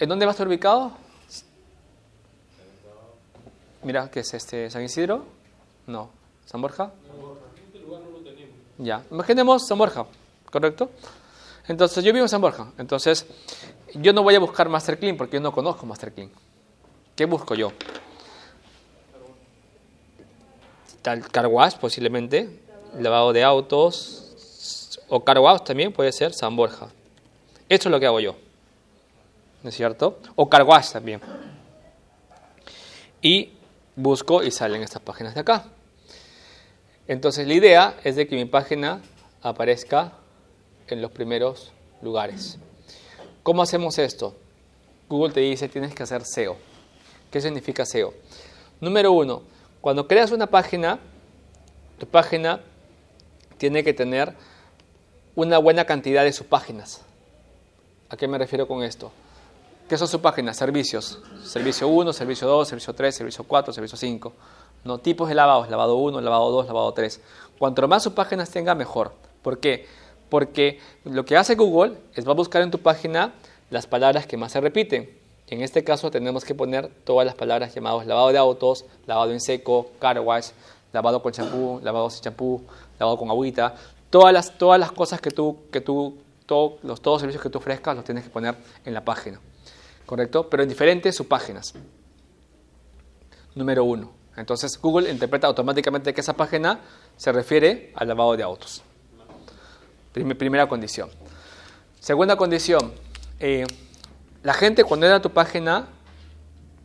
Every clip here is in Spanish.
¿En dónde va a estar ubicado? Mira, ¿qué es este? ¿San Isidro? No. ¿San Borja? Ya. Imaginemos San Borja, ¿correcto? Entonces, yo vivo en San Borja. Entonces, yo no voy a buscar Master Clean porque yo no conozco Master Clean. ¿Qué busco yo? Tal car wash, posiblemente. Lavado de autos. O car wash también puede ser San Borja. Esto es lo que hago yo. ¿No es cierto? O car wash también. Y busco y salen estas páginas de acá. Entonces la idea es de que mi página aparezca en los primeros lugares. ¿Cómo hacemos esto? Google te dice tienes que hacer SEO. ¿Qué significa SEO? Número uno, cuando creas una página, tu página tiene que tener una buena cantidad de subpáginas. ¿A qué me refiero con esto? ¿Qué son subpáginas? Servicios. Servicio 1, servicio 2, servicio 3, servicio 4, servicio 5. No, tipos de lavados, lavado 1, lavado 2, lavado 3. Cuanto más subpáginas tenga, mejor. ¿Por qué? Porque lo que hace Google es va a buscar en tu página las palabras que más se repiten. En este caso tenemos que poner todas las palabras llamadas lavado de autos, lavado en seco, car wash, lavado con champú, lavado sin champú, lavado con agüita. Todas las, todas las cosas que tú, que tú todos los todos servicios que tú ofrezcas los tienes que poner en la página. ¿Correcto? Pero en diferentes subpáginas. Número uno. Entonces Google interpreta automáticamente que esa página se refiere al lavado de autos. Primera condición. Segunda condición, eh, la gente cuando entra a tu página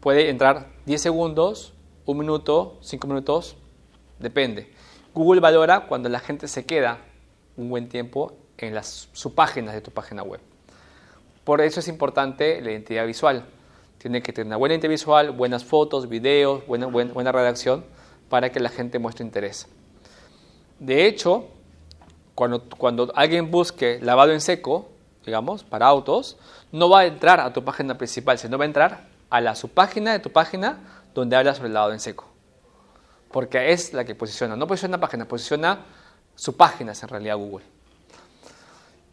puede entrar 10 segundos, 1 minuto, 5 minutos, depende. Google valora cuando la gente se queda un buen tiempo en las subpáginas de tu página web. Por eso es importante la identidad visual. Tiene que tener una buena identidad visual, buenas fotos, videos, buena, buena, buena redacción para que la gente muestre interés. De hecho, cuando, cuando alguien busque lavado en seco, digamos, para autos, no va a entrar a tu página principal, sino va a entrar a la subpágina de tu página donde habla sobre el lavado en seco. Porque es la que posiciona, no posiciona página, posiciona subpáginas en realidad Google.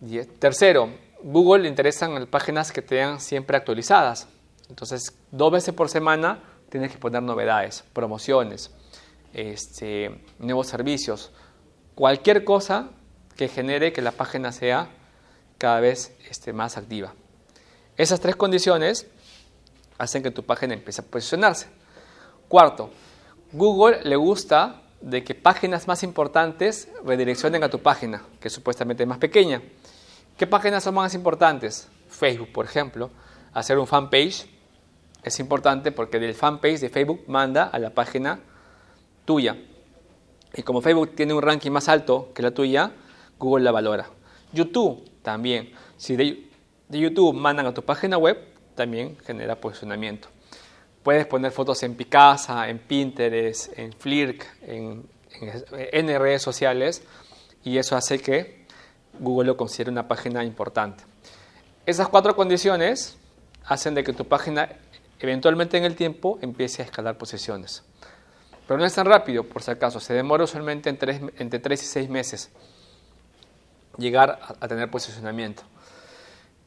Y, tercero, Google le interesan páginas que tengan siempre actualizadas. Entonces, dos veces por semana tienes que poner novedades, promociones, este, nuevos servicios, cualquier cosa que genere que la página sea cada vez este, más activa. Esas tres condiciones hacen que tu página empiece a posicionarse. Cuarto, Google le gusta de que páginas más importantes redireccionen a tu página, que es supuestamente más pequeña. ¿Qué páginas son más importantes? Facebook, por ejemplo. Hacer un fanpage es importante porque del fanpage de Facebook manda a la página tuya. Y como Facebook tiene un ranking más alto que la tuya, Google la valora. YouTube también. Si de, YouTube mandan a tu página web, también genera posicionamiento. Puedes poner fotos en Picasa, en Pinterest, en Flirk, en, en, redes sociales y eso hace que Google lo considere una página importante. Esas cuatro condiciones hacen de que tu página eventualmente en el tiempo empiece a escalar posiciones. Pero no es tan rápido, por si acaso, se demora usualmente entre 3 y 6 meses llegar a, tener posicionamiento.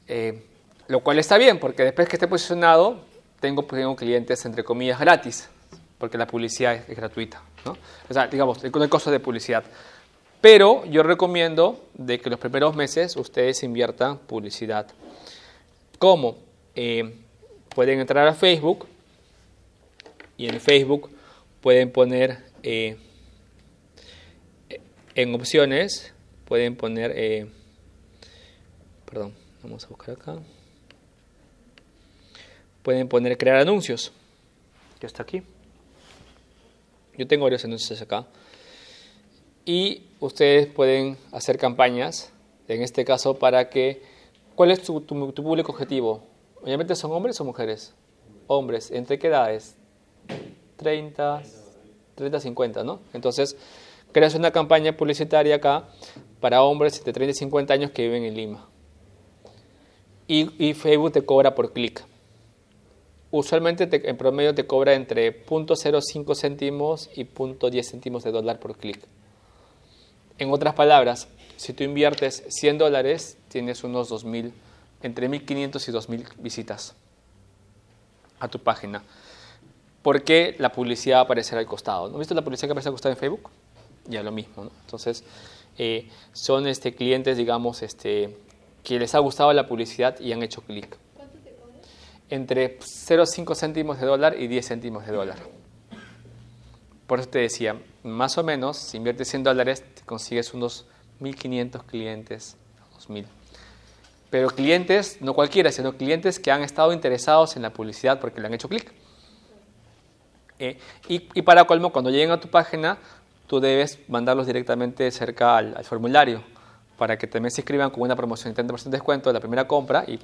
Eh, lo cual está bien, porque después que esté posicionado, tengo, tengo clientes, entre comillas, gratis, porque la publicidad es, gratuita. ¿no? O sea, digamos, el, el costo de publicidad. Pero yo recomiendo de que los primeros meses ustedes inviertan publicidad. ¿Cómo? Eh, pueden entrar a Facebook y en Facebook pueden poner eh, en opciones pueden poner, eh, perdón, vamos a buscar acá, pueden poner crear anuncios, ya está aquí, yo tengo varios anuncios acá, y ustedes pueden hacer campañas, en este caso para que, ¿cuál es tu, público objetivo? Obviamente son hombres o mujeres, hombres, ¿entre qué edades? 30, 30, 50, ¿no? Entonces, creas una campaña publicitaria acá para hombres de 30 y 50 años que viven en Lima. Y, Facebook te cobra por clic. Usualmente en promedio te cobra entre 0.05 céntimos y 0.10 céntimos de dólar por clic. En otras palabras, si tú inviertes 100 dólares, tienes unos 2.000, entre 1.500 y 2.000 visitas a tu página. ¿Por qué la publicidad va a aparecer al costado? ¿No has visto la publicidad que aparece al costado en Facebook? Ya lo mismo, ¿no? Entonces, eh, son este, clientes, digamos, este, que les ha gustado la publicidad y han hecho clic. ¿Cuánto te cobra? Entre 0,5 céntimos de dólar y 10 céntimos de dólar. Por eso te decía, más o menos, si inviertes 100 dólares, te consigues unos 1.500 clientes, 2.000. Pero clientes, no cualquiera, sino clientes que han estado interesados en la publicidad porque le han hecho clic. Eh, y, para colmo, cuando lleguen a tu página, tú debes mandarlos directamente cerca al, formulario para que también se inscriban con una promoción de 30% de descuento de la primera compra y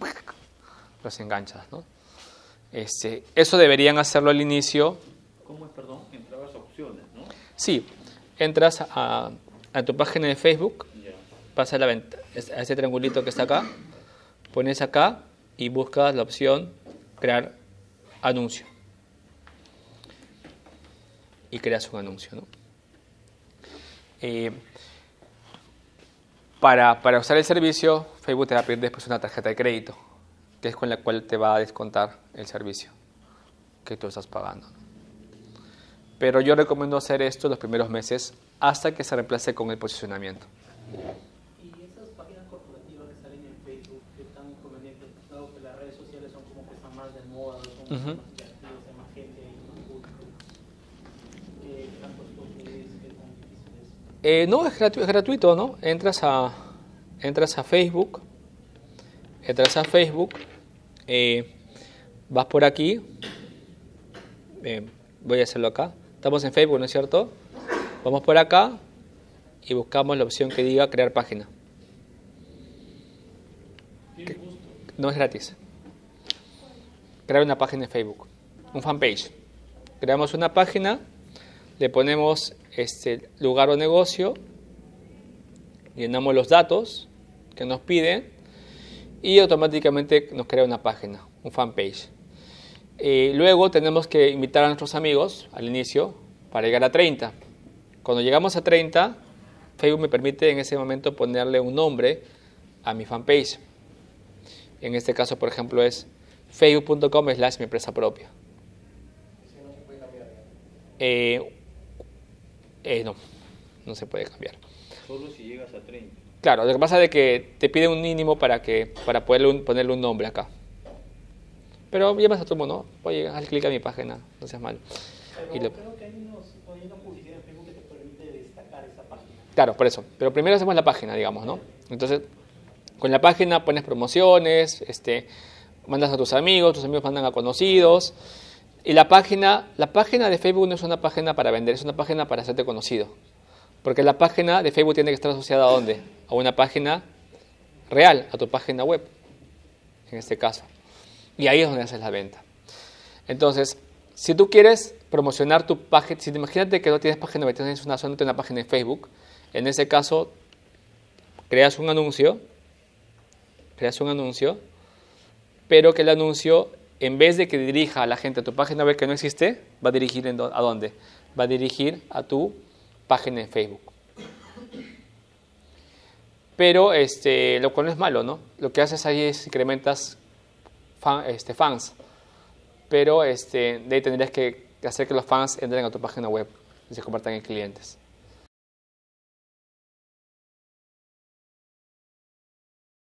los enganchas. Este, eso deberían hacerlo al inicio. ¿Cómo es, perdón? Entrabas a opciones, ¿no? Sí, entras a, tu página de Facebook, Ya. pasa la venta, a ese triangulito que está acá, pones acá y buscas la opción crear anuncio. Y creas un anuncio. ¿no? Eh, para, para usar el servicio, Facebook te va a pedir después una tarjeta de crédito, que es con la cual te va a descontar el servicio que tú estás pagando. Pero yo recomiendo hacer esto los primeros meses hasta que se reemplace con el posicionamiento. Y esas páginas corporativas que salen en Facebook, que tan convenientes, dado que las redes sociales son como que están más de moda, son Ujú. más interactivas, hay más gente, hay más público. ¿Qué tan costoso es? ¿Qué tan difícil es? Eh, no, es, gratu- es gratuito, ¿no? Entras a, entras a Facebook, entras a Facebook, eh, vas por aquí, eh, voy a hacerlo acá, estamos en Facebook, ¿no es cierto? Vamos por acá y buscamos la opción que diga crear página. No es gratis. Crear una página en Facebook, un fanpage. Creamos una página, le ponemos este lugar o negocio, llenamos los datos que nos piden y automáticamente nos crea una página, un fanpage. Eh, luego tenemos que invitar a nuestros amigos al inicio para llegar a 30. Cuando llegamos a 30, Facebook me permite en ese momento ponerle un nombre a mi fanpage. En este caso, por ejemplo, es facebook.com slash mi empresa propia. Eh, eh, no, no se puede cambiar. Solo si llegas a 30. Claro, lo que pasa es que te pide un mínimo para que para poderle un- ponerle un nombre acá. Pero llamas a todo el mundo, oye, haz clic a mi página, no seas mal. Pero Y lo- creo que hay, unos, hay una publicidad en Facebook que te permite destacar esa página. Claro, por eso. Pero primero hacemos la página, digamos, ¿no? Entonces, con la página pones promociones, este, mandas a tus amigos, tus amigos mandan a conocidos. Y la página, la página de Facebook no es una página para vender, es una página para hacerte conocido. Porque la página de Facebook tiene que estar asociada a dónde? A una página real, a tu página web, en este caso. Y ahí es donde haces la venta. Entonces, si tú quieres promocionar tu página, si te imagínate que no tienes página web, tienes una, solamente una página de Facebook, en ese caso, creas un anuncio, creas un anuncio, pero que el anuncio, en vez de que dirija a la gente a tu página web que no existe, va a dirigir en a dónde? Va a dirigir a tu página en Facebook. Pero este, lo cual no es malo, ¿no? Lo que haces ahí es incrementas fan- este, fans, pero este, de ahí tendrías que hacer que los fans entren a tu página web y se conviertan en clientes.